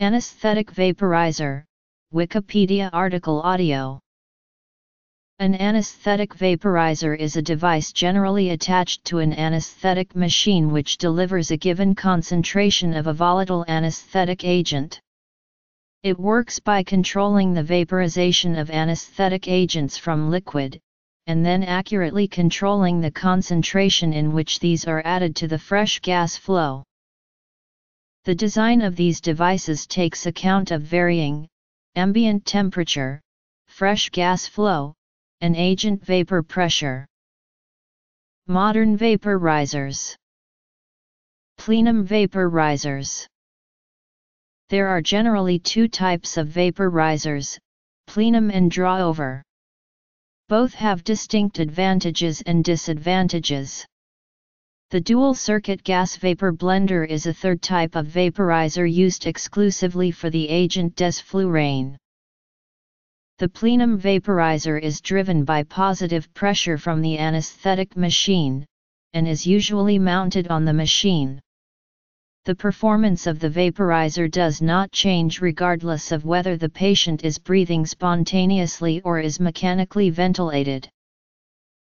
Anesthetic vaporizer, Wikipedia article audio. An anesthetic vaporizer is a device generally attached to an anesthetic machine which delivers a given concentration of a volatile anesthetic agent. It works by controlling the vaporization of anesthetic agents from liquid, and then accurately controlling the concentration in which these are added to the fresh gas flow. The design of these devices takes account of varying, ambient temperature, fresh gas flow, and agent vapor pressure. Modern vaporizers Plenum vaporizers There are generally two types of vaporizers, plenum and drawover. Both have distinct advantages and disadvantages. The dual-circuit gas vapor blender is a third type of vaporizer used exclusively for the agent desflurane. The plenum vaporizer is driven by positive pressure from the anesthetic machine, and is usually mounted on the machine. The performance of the vaporizer does not change regardless of whether the patient is breathing spontaneously or is mechanically ventilated.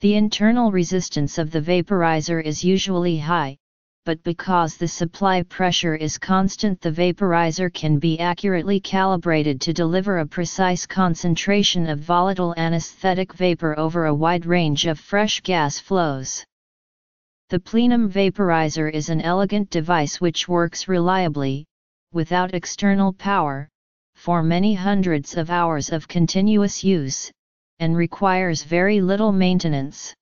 The internal resistance of the vaporizer is usually high, but because the supply pressure is constant the vaporizer can be accurately calibrated to deliver a precise concentration of volatile anesthetic vapor over a wide range of fresh gas flows. The plenum vaporizer is an elegant device which works reliably, without external power, for many hundreds of hours of continuous use, and requires very little maintenance.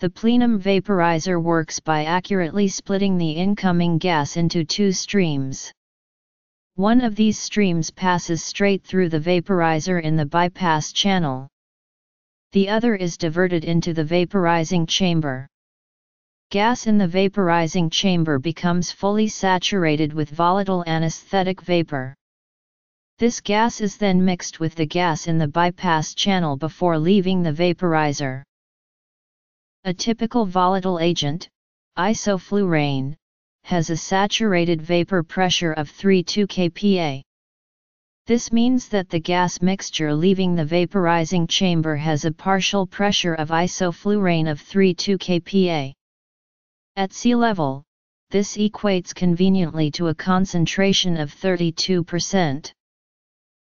The plenum vaporizer works by accurately splitting the incoming gas into two streams. One of these streams passes straight through the vaporizer in the bypass channel. The other is diverted into the vaporizing chamber. Gas in the vaporizing chamber becomes fully saturated with volatile anesthetic vapor. This gas is then mixed with the gas in the bypass channel before leaving the vaporizer. A typical volatile agent, isoflurane, has a saturated vapor pressure of 32 kPa. This means that the gas mixture leaving the vaporizing chamber has a partial pressure of isoflurane of 32 kPa. At sea level, this equates conveniently to a concentration of 32%.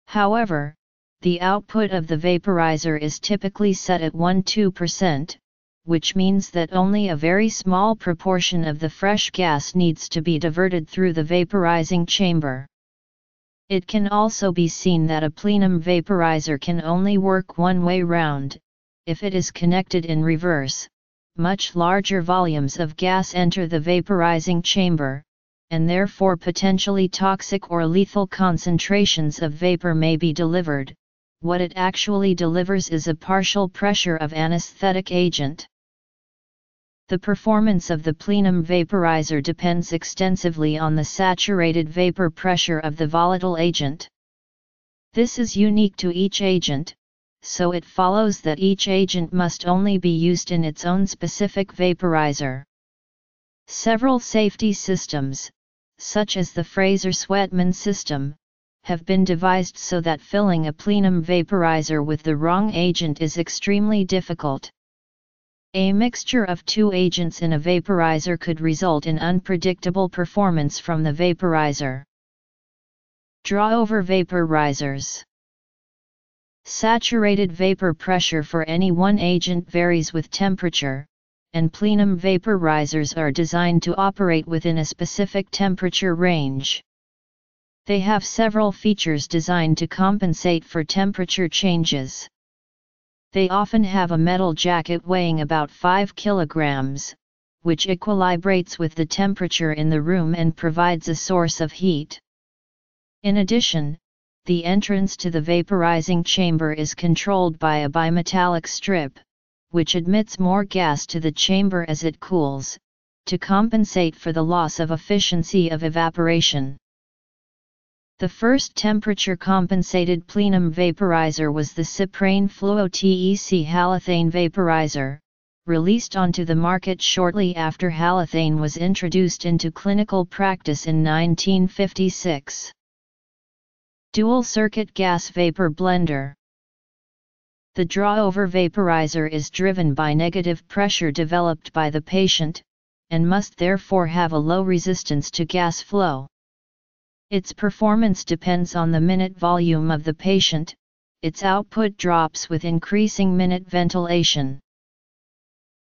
However, the output of the vaporizer is typically set at 1-2%, which means that only a very small proportion of the fresh gas needs to be diverted through the vaporizing chamber. It can also be seen that a plenum vaporizer can only work one way round, if it is connected in reverse, much larger volumes of gas enter the vaporizing chamber, and therefore potentially toxic or lethal concentrations of vapor may be delivered. What it actually delivers is a partial pressure of anesthetic agent. The performance of the plenum vaporizer depends extensively on the saturated vapor pressure of the volatile agent. This is unique to each agent, so it follows that each agent must only be used in its own specific vaporizer. Several safety systems, such as the Fraser-Sweatman system, have been devised so that filling a plenum vaporizer with the wrong agent is extremely difficult. A mixture of two agents in a vaporizer could result in unpredictable performance from the vaporizer. Drawover vaporizers Saturated vapor pressure for any one agent varies with temperature, and plenum vaporizers are designed to operate within a specific temperature range. They have several features designed to compensate for temperature changes. They often have a metal jacket weighing about 5 kilograms, which equilibrates with the temperature in the room and provides a source of heat. In addition, the entrance to the vaporizing chamber is controlled by a bimetallic strip, which admits more gas to the chamber as it cools, to compensate for the loss of efficiency of evaporation. The first temperature compensated plenum vaporizer was the Cyprane Fluo TEC halothane vaporizer, released onto the market shortly after halothane was introduced into clinical practice in 1956. Dual Circuit Gas Vapor Blender The draw-over vaporizer is driven by negative pressure developed by the patient, and must therefore have a low resistance to gas flow. Its performance depends on the minute volume of the patient, its output drops with increasing minute ventilation.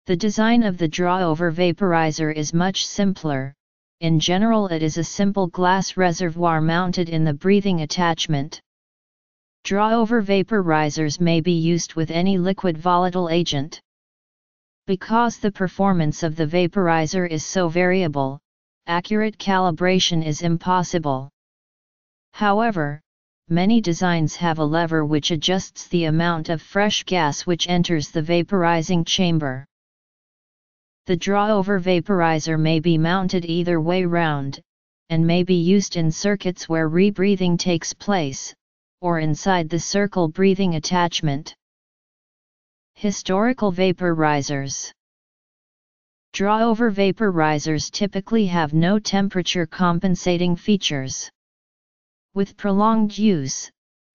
The design of the draw-over vaporizer is much simpler, in general it is a simple glass reservoir mounted in the breathing attachment. Draw-over vaporizers may be used with any liquid volatile agent. Because the performance of the vaporizer is so variable, accurate calibration is impossible. However, many designs have a lever which adjusts the amount of fresh gas which enters the vaporizing chamber. The draw-over vaporizer may be mounted either way round, and may be used in circuits where rebreathing takes place, or inside the circle breathing attachment. Historical vaporizers Draw-over vaporizers typically have no temperature compensating features. With prolonged use,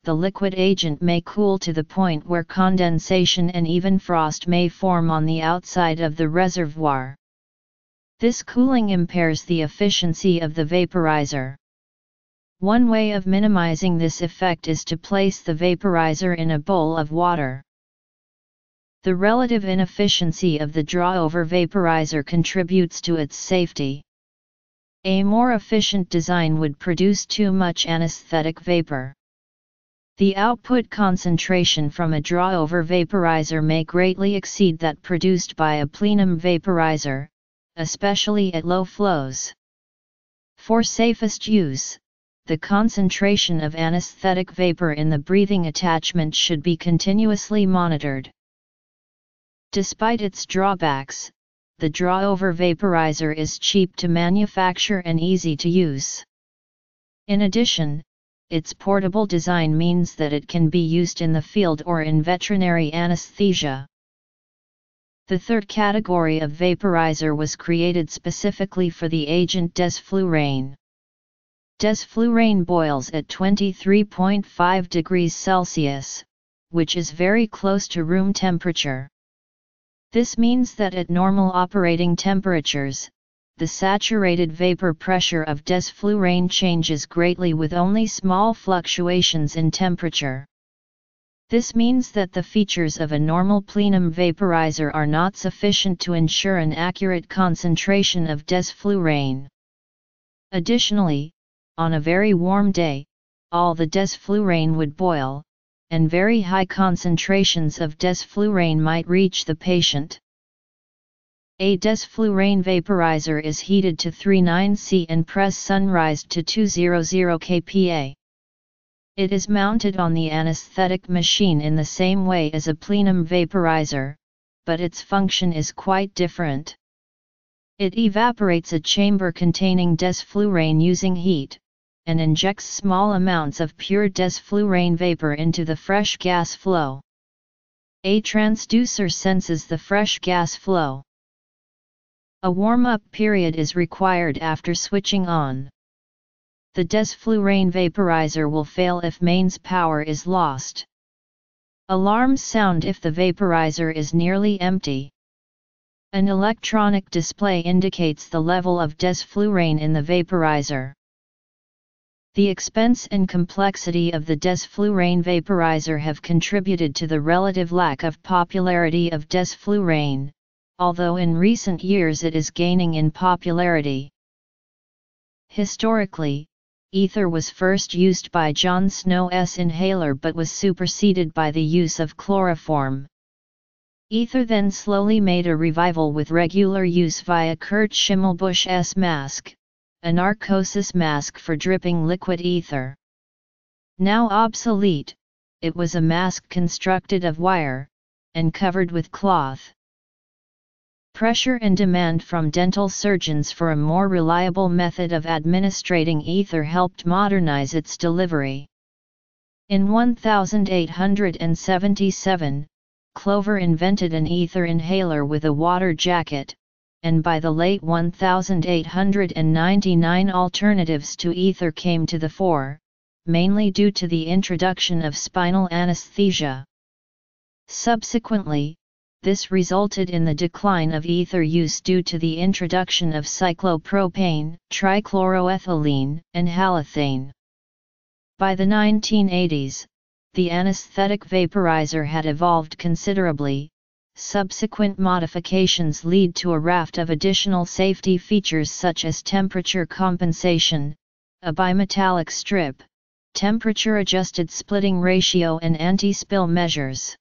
the liquid agent may cool to the point where condensation and even frost may form on the outside of the reservoir. This cooling impairs the efficiency of the vaporizer. One way of minimizing this effect is to place the vaporizer in a bowl of water. The relative inefficiency of the draw-over vaporizer contributes to its safety. A more efficient design would produce too much anesthetic vapor. The output concentration from a draw-over vaporizer may greatly exceed that produced by a plenum vaporizer, especially at low flows. For safest use, the concentration of anesthetic vapor in the breathing attachment should be continuously monitored. Despite its drawbacks, the draw-over vaporizer is cheap to manufacture and easy to use. In addition, its portable design means that it can be used in the field or in veterinary anesthesia. The third category of vaporizer was created specifically for the agent desflurane. Desflurane boils at 23.5 degrees Celsius, which is very close to room temperature. This means that at normal operating temperatures, the saturated vapor pressure of desflurane changes greatly with only small fluctuations in temperature. This means that the features of a normal plenum vaporizer are not sufficient to ensure an accurate concentration of desflurane. Additionally, on a very warm day, all the desflurane would boil, and very high concentrations of desflurane might reach the patient. A desflurane vaporizer is heated to 39C and press sunrised to 200 kPa. It is mounted on the anesthetic machine in the same way as a plenum vaporizer, but its function is quite different. It evaporates a chamber containing desflurane using heat, and injects small amounts of pure desflurane vapor into the fresh gas flow. A transducer senses the fresh gas flow. A warm-up period is required after switching on. The desflurane vaporizer will fail if mains power is lost. Alarms sound if the vaporizer is nearly empty. An electronic display indicates the level of desflurane in the vaporizer. The expense and complexity of the desflurane vaporizer have contributed to the relative lack of popularity of desflurane, although in recent years it is gaining in popularity. Historically, ether was first used by John Snow's inhaler but was superseded by the use of chloroform. Ether then slowly made a revival with regular use via Curt Schimmelbusch's mask, a narcosis mask for dripping liquid ether. Now obsolete, it was a mask constructed of wire, and covered with cloth. Pressure and demand from dental surgeons for a more reliable method of administrating ether helped modernize its delivery. In 1877, Clover invented an ether inhaler with a water jacket, and by the late 1899 alternatives to ether came to the fore, mainly due to the introduction of spinal anesthesia. Subsequently, this resulted in the decline of ether use due to the introduction of cyclopropane, trichloroethylene, and halothane. By the 1980s, the anesthetic vaporizer had evolved considerably, subsequent modifications lead to a raft of additional safety features such as temperature compensation, a bimetallic strip, temperature-adjusted splitting ratio and anti-spill measures.